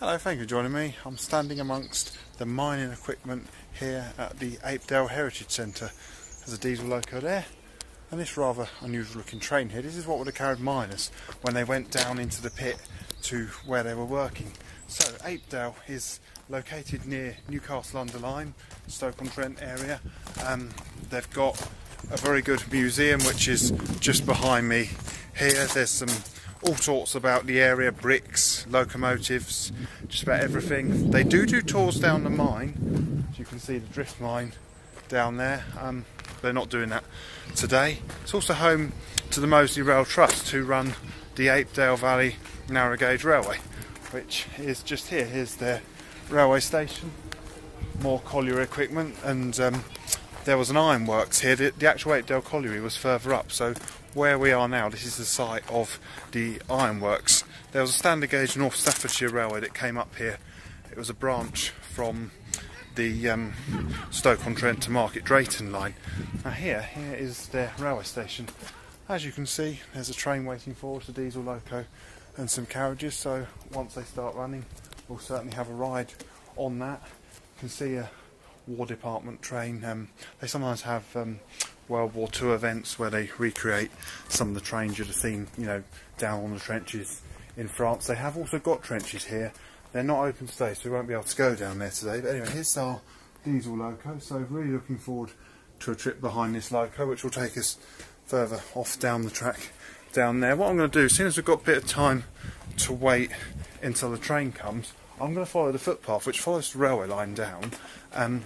Hello, thank you for joining me. I'm standing amongst the mining equipment here at the Apedale Heritage Centre. There's a diesel loco there and this rather unusual looking train here. This is what would have carried miners when they went down into the pit to where they were working. So Apedale is located near Newcastle under Lyme, Stoke-on-Trent area. Um, they've got a very good museum which is just behind me here. There's some all sorts about the area, bricks, locomotives, just about everything. They do do tours down the mine, as you can see the drift mine down there. Um, they're not doing that today. It's also home to the Moseley Rail Trust who run the Apedale Valley Narrow Gauge Railway, which is just here. Here's their railway station, more colliery equipment, and um, there was an ironworks here. The, the actual Apedale Colliery was further up, so where we are now, this is the site of the ironworks. There was a standard gauge North Staffordshire Railway that came up here. It was a branch from the um, Stoke-on-Trent to Market Drayton line. Now here, here is their railway station. As you can see, there's a train waiting for us, a diesel loco and some carriages, so once they start running, we'll certainly have a ride on that. You can see a War Department train. Um, they sometimes have um, World War II events where they recreate some of the trains you'd have seen, you know, down on the trenches in France. They have also got trenches here. They're not open today, so we won't be able to go down there today. But anyway, here's our diesel loco. So really looking forward to a trip behind this loco, which will take us further off down the track down there. What I'm going to do, as soon as we've got a bit of time to wait until the train comes, I'm going to follow the footpath, which follows the railway line down. Um,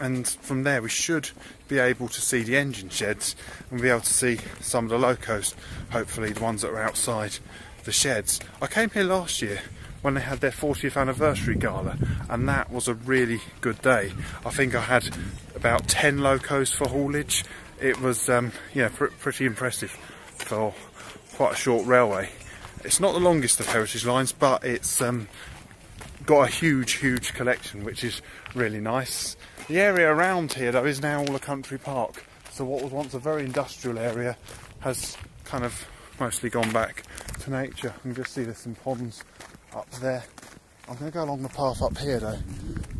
and from there we should be able to see the engine sheds and be able to see some of the locos, hopefully the ones that are outside the sheds. I came here last year when they had their 40th anniversary gala and that was a really good day. I think I had about 10 locos for haulage. It was um, yeah, pr pretty impressive for quite a short railway. It's not the longest of heritage lines but it's um, got a huge huge collection which is really nice. The area around here though is now all a country park. So what was once a very industrial area has kind of mostly gone back to nature. You can just see there's some ponds up there. I'm going to go along the path up here though.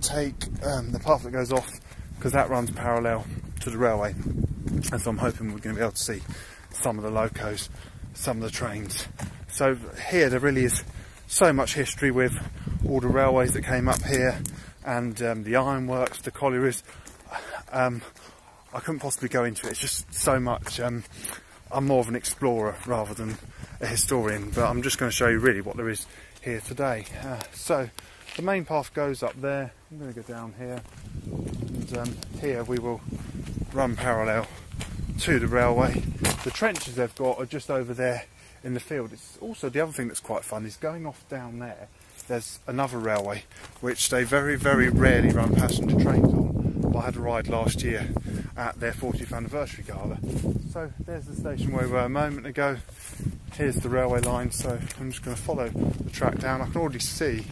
Take um, the path that goes off because that runs parallel to the railway. And so I'm hoping we're going to be able to see some of the locos, some of the trains. So here there really is so much history with all the railways that came up here and um, the ironworks, the collieries. Um, I couldn't possibly go into it. It's just so much. Um, I'm more of an explorer rather than a historian, but I'm just going to show you really what there is here today. Uh, so the main path goes up there. I'm going to go down here, and um, here we will run parallel to the railway. The trenches they've got are just over there in the field. It's also the other thing that's quite fun is going off down there there's another railway which they very, very rarely run passenger trains on. I had a ride last year at their 40th anniversary gala. So there's the station where we were a moment ago. Here's the railway line, so I'm just going to follow the track down. I can already see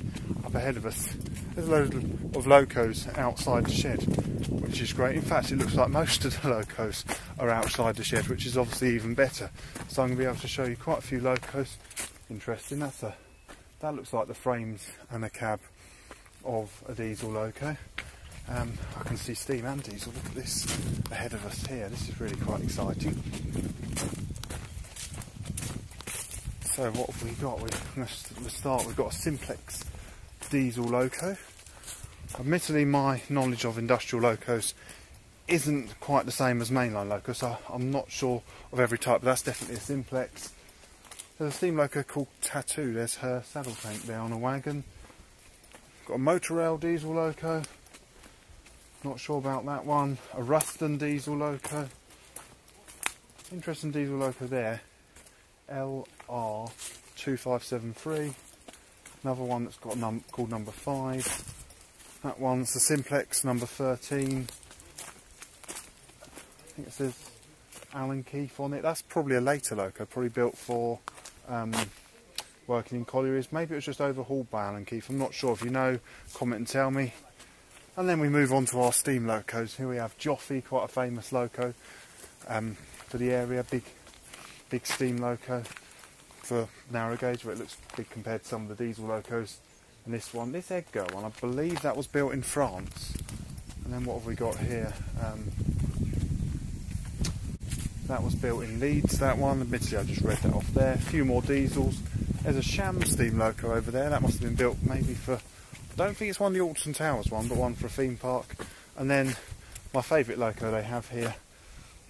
up ahead of us there's a load of locos outside the shed, which is great. In fact, it looks like most of the locos are outside the shed, which is obviously even better. So I'm going to be able to show you quite a few locos. Interesting, that's a that looks like the frames and a cab of a diesel loco. Um, I can see steam and diesel. Look at this ahead of us here. This is really quite exciting. So what have we got? We, start. We've got a simplex diesel loco. Admittedly, my knowledge of industrial locos isn't quite the same as mainline locos, so I'm not sure of every type, but that's definitely a simplex. There's a steam loco called Tattoo. There's her saddle tank there on a wagon. Got a motor rail diesel loco. Not sure about that one. A Ruston diesel loco. Interesting diesel loco there. LR2573. Another one that's got num called number 5. That one's the Simplex number 13. I think it says Alan Keef on it. That's probably a later loco, probably built for um, working in collieries. Maybe it was just overhauled by Alan Keef. I'm not sure. If you know, comment and tell me. And then we move on to our steam locos. Here we have Joffre, quite a famous loco um, for the area. Big, big steam loco for narrow gauge, but it looks big compared to some of the diesel locos And this one, this Edgar one, I believe that was built in France. And then what have we got here? Um, that was built in Leeds, that one. Admittedly, I just read that off there. A few more diesels. There's a Sham steam loco over there. That must have been built maybe for, I don't think it's one of the Alton Towers one, but one for a theme park. And then my favourite loco they have here,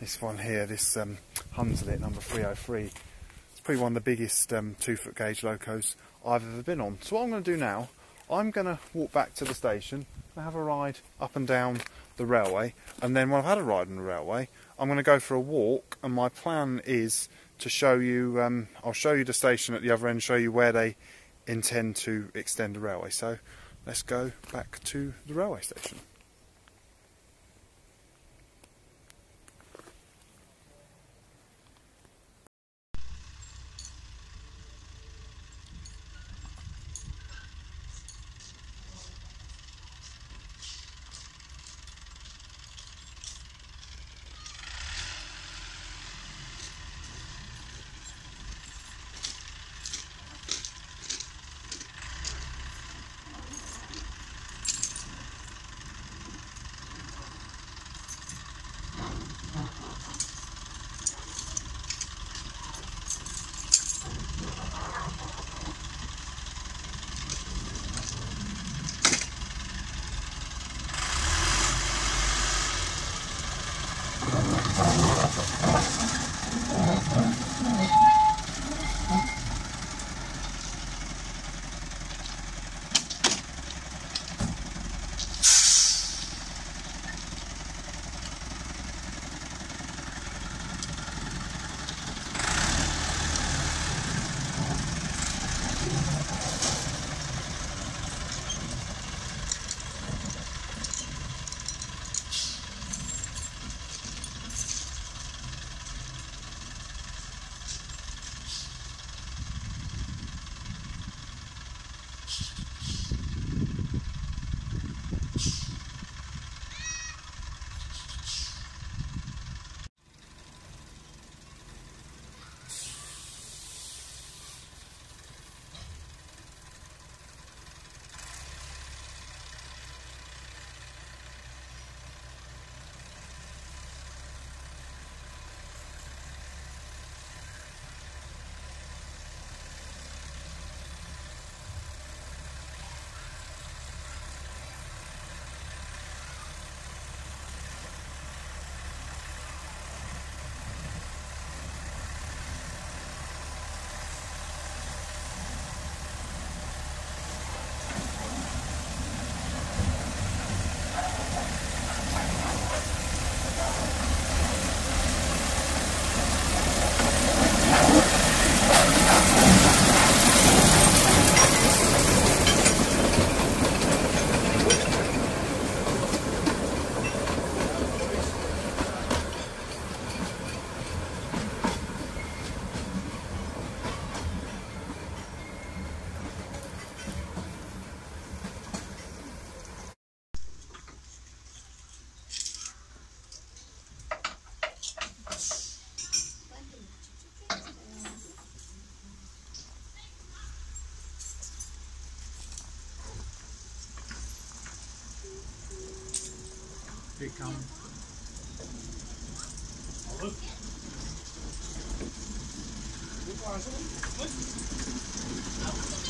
this one here, this um, Hunslet number 303. It's probably one of the biggest um, two foot gauge locos I've ever been on. So what I'm going to do now, I'm going to walk back to the station and have a ride up and down the railway. And then when I've had a ride on the railway, I'm going to go for a walk. And my plan is to show you, um, I'll show you the station at the other end, show you where they intend to extend the railway. So let's go back to the railway station. come. Look. Look.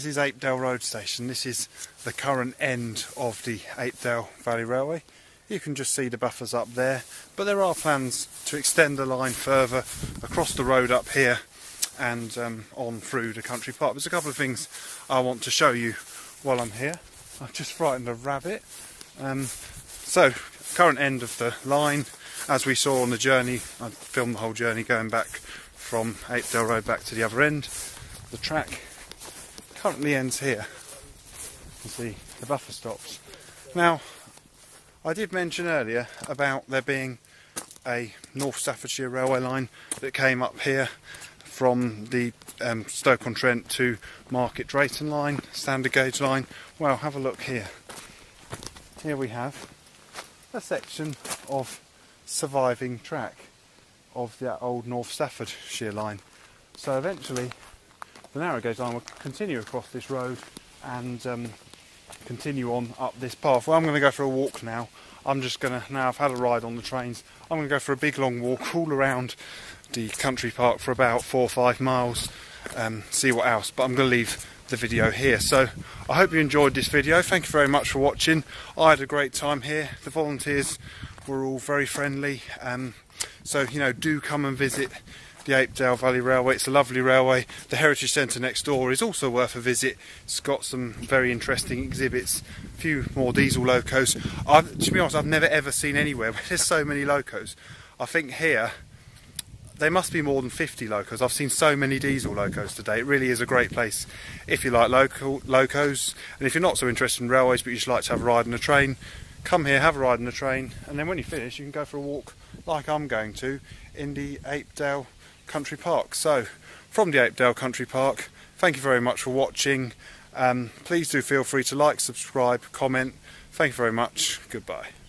This is Apedale Road Station. This is the current end of the Apedale Valley Railway. You can just see the buffers up there, but there are plans to extend the line further across the road up here and um, on through the country park. There's a couple of things I want to show you while I'm here. I've just frightened a rabbit. Um, so, current end of the line, as we saw on the journey, I filmed the whole journey going back from Apedale Road back to the other end. The track currently ends here. You see the buffer stops. Now, I did mention earlier about there being a North Staffordshire railway line that came up here from the um, Stoke-on-Trent to Market Drayton line, standard gauge line. Well, have a look here. Here we have a section of surviving track of that old North Staffordshire line. So eventually the narrow gauge line will continue across this road and um, continue on up this path. Well, I'm going to go for a walk now. I'm just going to, now I've had a ride on the trains, I'm going to go for a big long walk all around the country park for about four or five miles, um, see what else. But I'm going to leave the video here. So I hope you enjoyed this video. Thank you very much for watching. I had a great time here. The volunteers were all very friendly. Um, so, you know, do come and visit the Apedale Valley Railway. It's a lovely railway. The Heritage Centre next door is also worth a visit. It's got some very interesting exhibits, a few more diesel locos. I've, to be honest, I've never ever seen anywhere where there's so many locos. I think here there must be more than 50 locos. I've seen so many diesel locos today. It really is a great place if you like local locos, and if you're not so interested in railways but you just like to have a ride on a train, come here, have a ride on a train, and then when you finish, you can go for a walk like I'm going to in the Apedale Country Park. So, from the Apedale Country Park, thank you very much for watching. Um, please do feel free to like, subscribe, comment. Thank you very much. Goodbye.